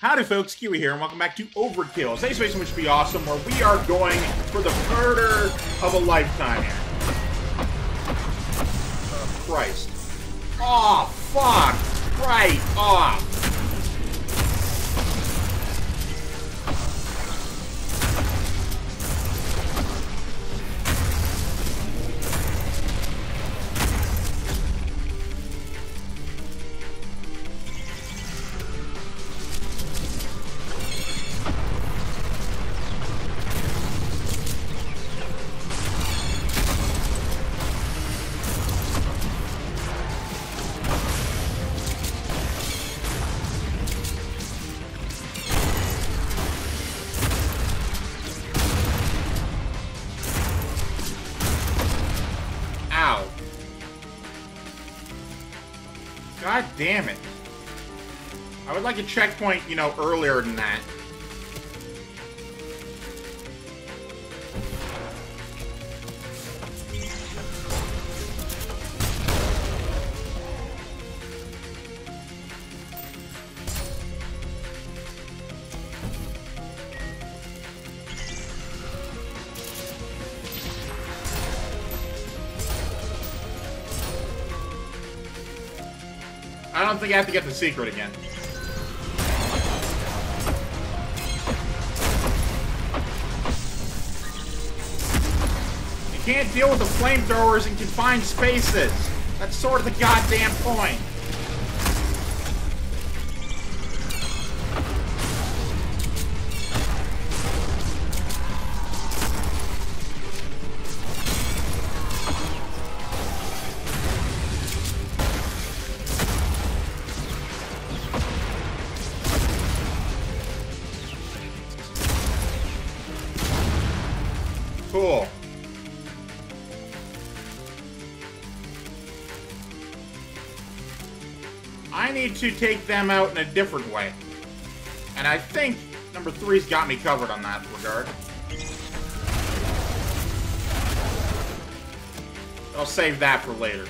Howdy folks, Keywii here, and welcome back to Ultrakill, safe space which be awesome, where we are going for the murder of a lifetime. Oh, Christ. Oh, fuck! Right off! God damn it. I would like a checkpoint, you know, earlier than that. I don't think I have to get the secret again. You can't deal with the flamethrowers in confined spaces. That's sort of the goddamn point. I need to take them out in a different way. And I think number three's got me covered on that regard. I'll save that for later.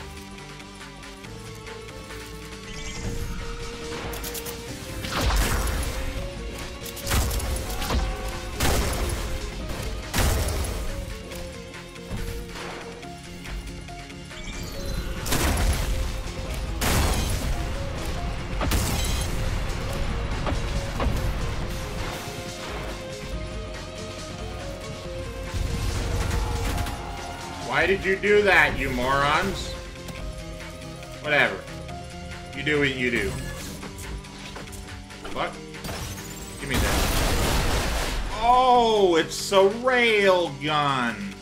Why did you do that, you morons? Whatever. You do what you do. What? Give me that. Oh, it's a rail gun.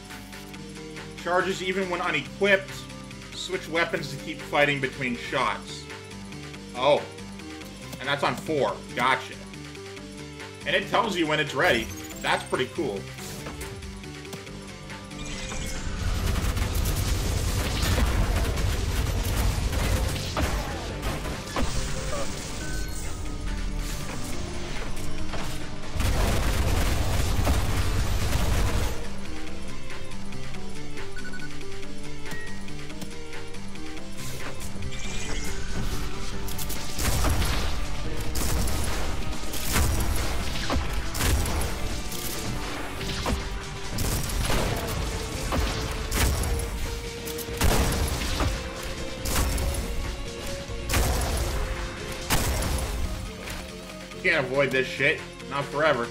Charges even when unequipped. Switch weapons to keep fighting between shots. Oh. And that's on four. Gotcha. And it tells you when it's ready. That's pretty cool. Can't avoid this shit. Not forever.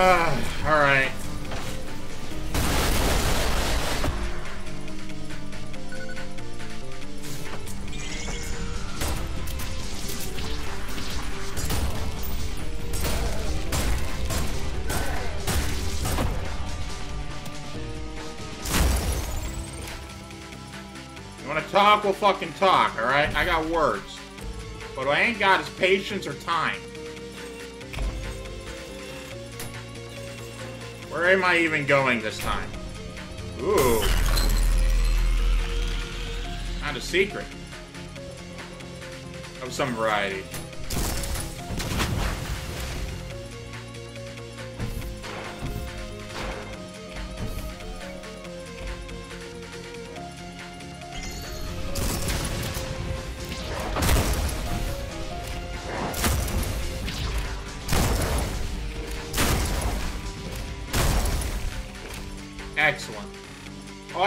Uh, Alright. talk, we'll fucking talk, alright? I got words. But I ain't got his patience or time. Where am I even going this time? Ooh. Not a secret. Of some variety.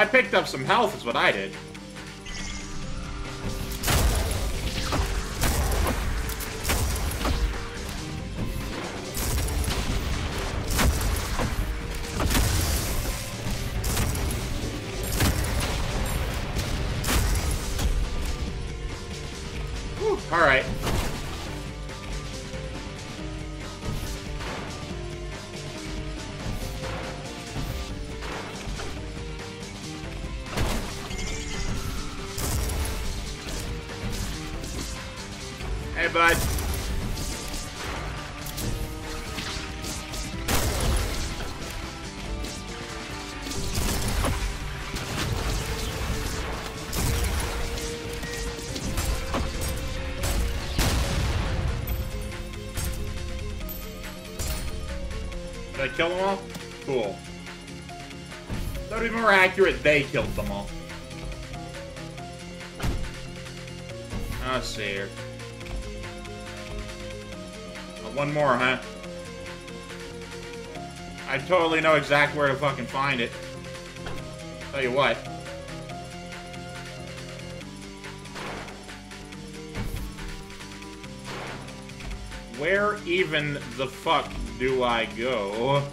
I picked up some health is what I did. Bud. Did I kill them all? Cool. That would be more accurate, they killed them all. Let's see here. One more, huh? I totally know exactly where to fucking find it. Tell you what. Where even the fuck do I go?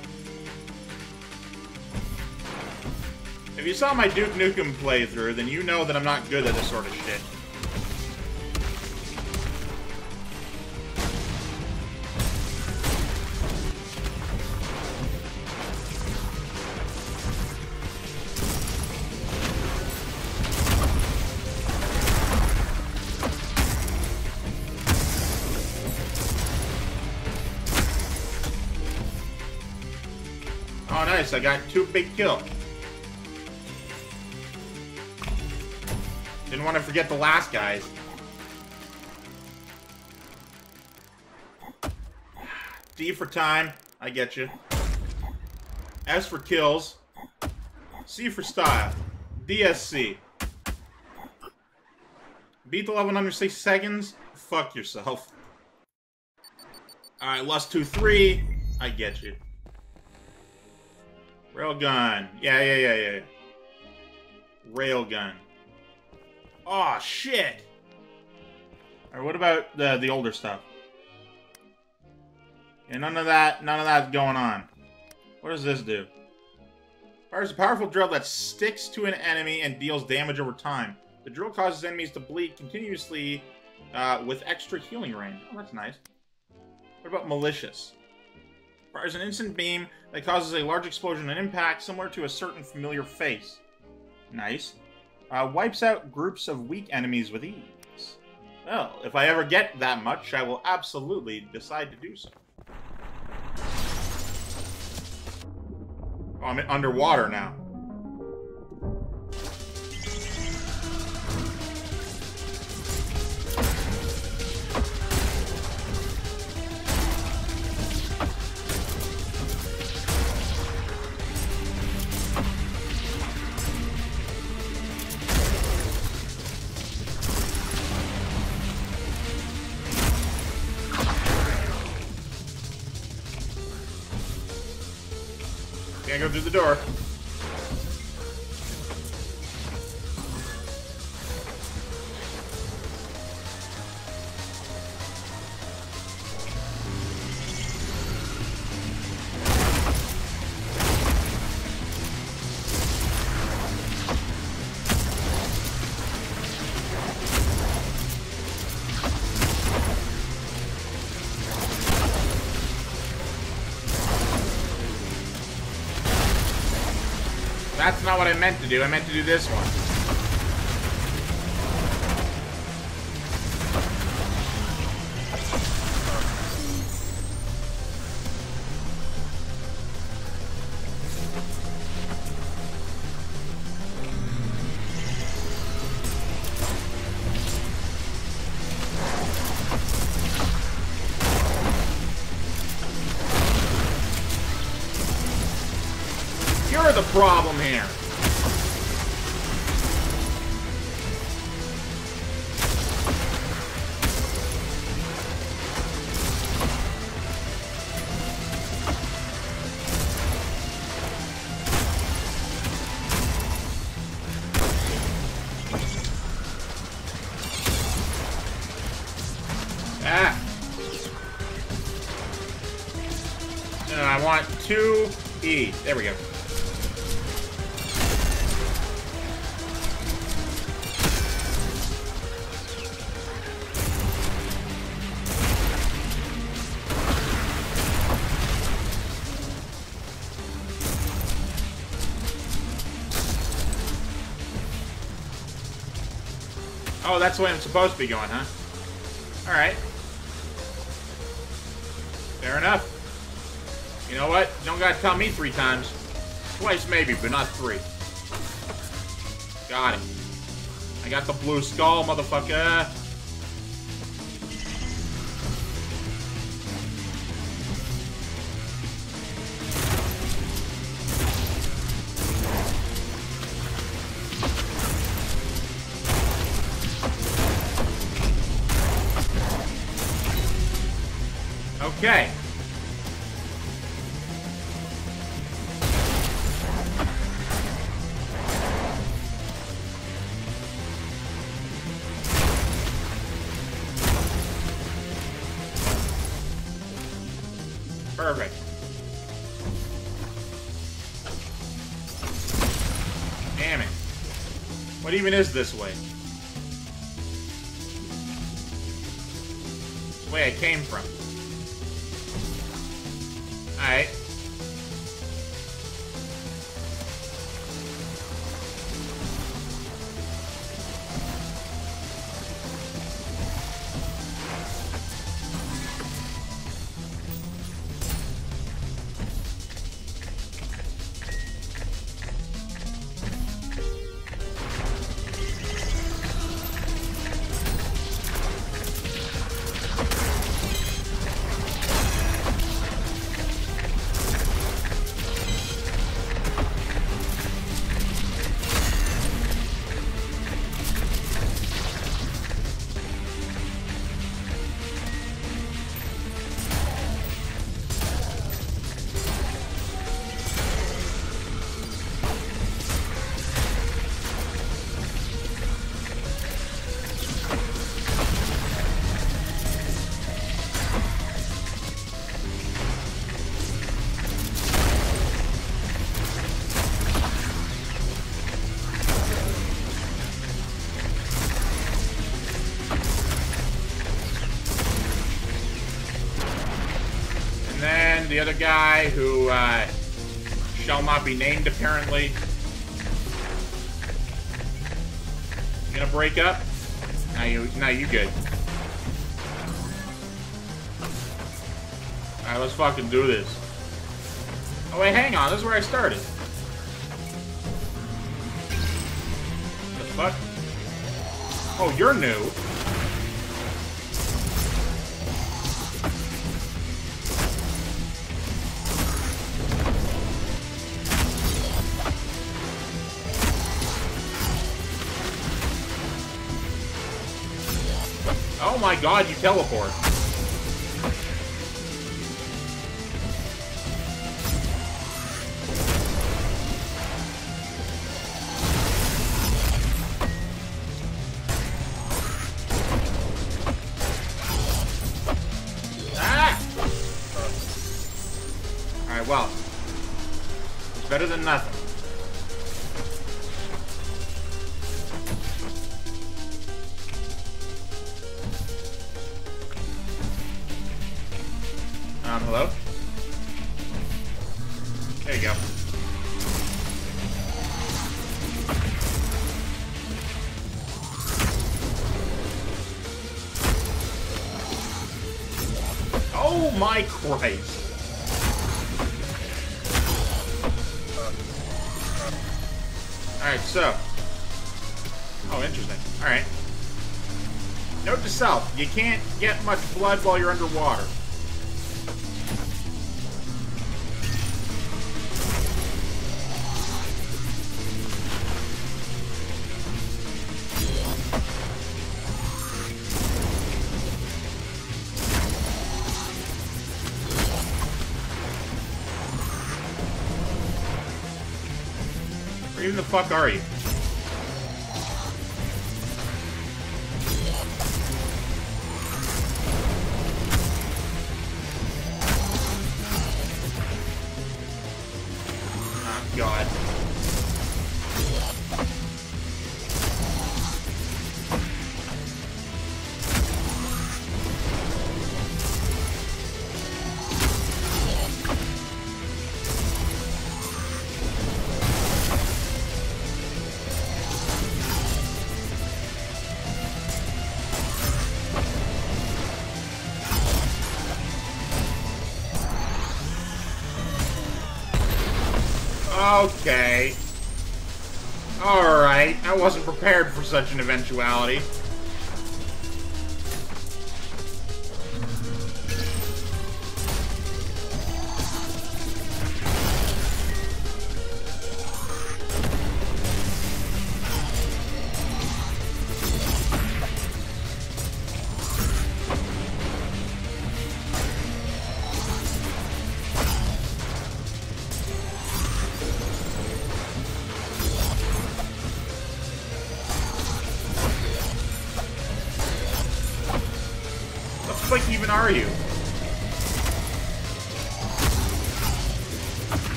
If you saw my Duke Nukem playthrough, then you know that I'm not good at this sort of shit. Nice. I got two big kills. Didn't want to forget the last guys. D for time. I get you. S for kills. C for style. DSC. Beat the level in under 6 seconds? Fuck yourself. Alright, Lust 2-3. I get you. Railgun. Yeah, yeah, yeah, yeah. Railgun. Oh shit! Alright, what about the the older stuff? Yeah, none of that none of that's going on. What does this do? Fires a powerful drill that sticks to an enemy and deals damage over time. The drill causes enemies to bleed continuously uh, with extra healing range. Oh, that's nice. What about malicious? Fires an instant beam that causes a large explosion and impact similar to a certain familiar face. Nice. Uh, wipes out groups of weak enemies with ease. Well, if I ever get that much, I will absolutely decide to do so. Oh, I'm underwater now. Go through the door. That's not what I meant to do. I meant to do this one. Problem here? Ah. No, I want 2E. There we go. Oh, that's the way I'm supposed to be going, huh? Alright. Fair enough. You know what? You don't gotta tell me three times. Twice maybe, but not three. Got it. I got the blue skull, motherfucker. Okay. Perfect. Damn it. What even is this way? It's the way I came from. The other guy who uh, shall not be named, apparently. You gonna break up? Now you, now you good. Alright, let's fucking do this. Oh wait, hang on, this is where I started. The fuck? Oh, you're new. My god, you teleport. Ah! Alright, well. It's better than nothing. You can't get much blood while you're underwater. Where the fuck are you? Okay. Alright, I wasn't prepared for such an eventuality.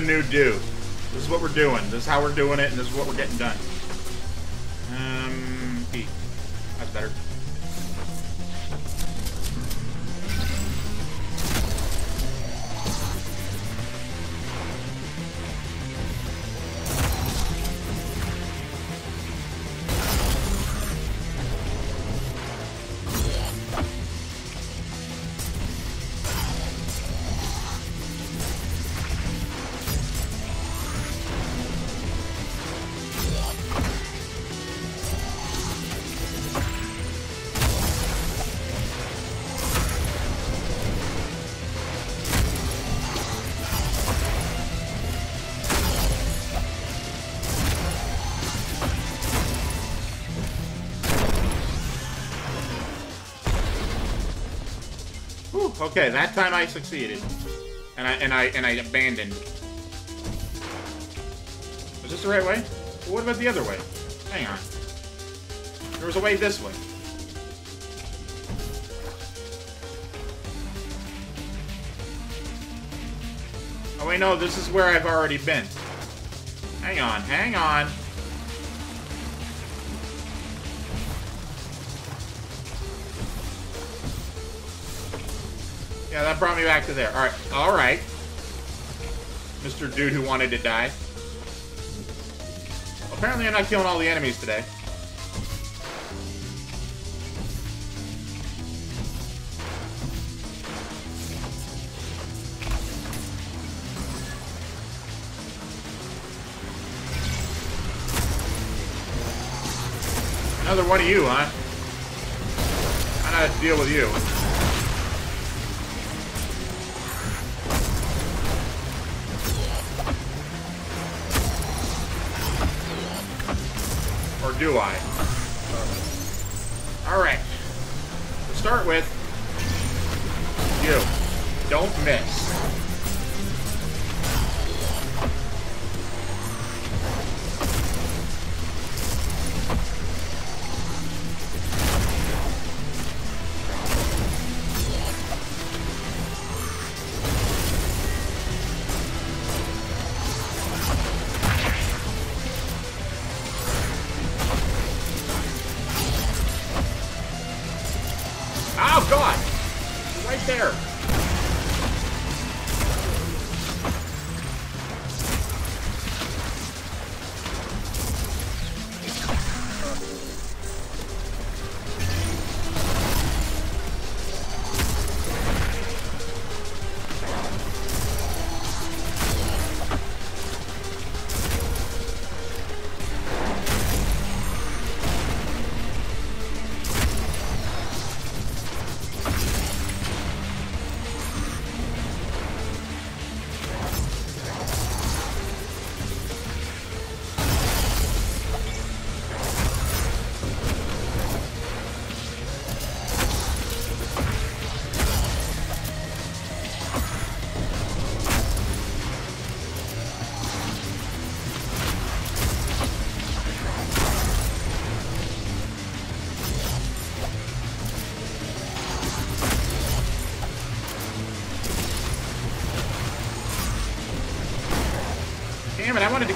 The new do. This is what we're doing. This is how we're doing it, and this is what we're getting done. Um. That's better. Okay, that time I succeeded. And I and I and I abandoned. Was this the right way? Well, what about the other way? Hang on. There was a way this way. Oh wait, no, this is where I've already been. Hang on, hang on. Yeah, that brought me back to there. Alright, alright. Mr. Dude who wanted to die. Apparently I'm not killing all the enemies today. Another one of you, huh? I know how to deal with you. Do I? Uh, Alright. To start with, you. Don't miss.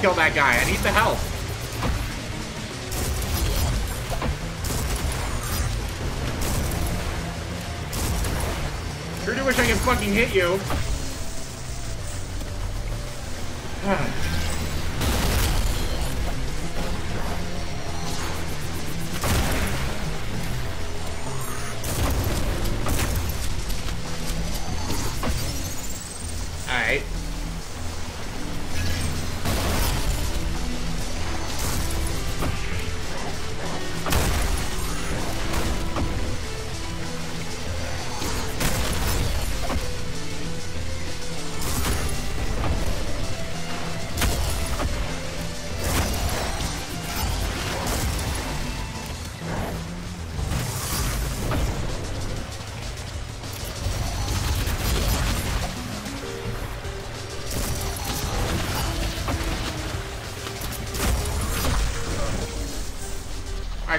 Kill that guy. I need the health. Sure do wish I could fucking hit you.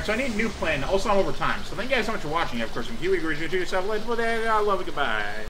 so I need a new plan. Also, I'm over time. So thank you guys so much for watching. Of course, I'm Keywii. Agree to yourself. I love it. Goodbye.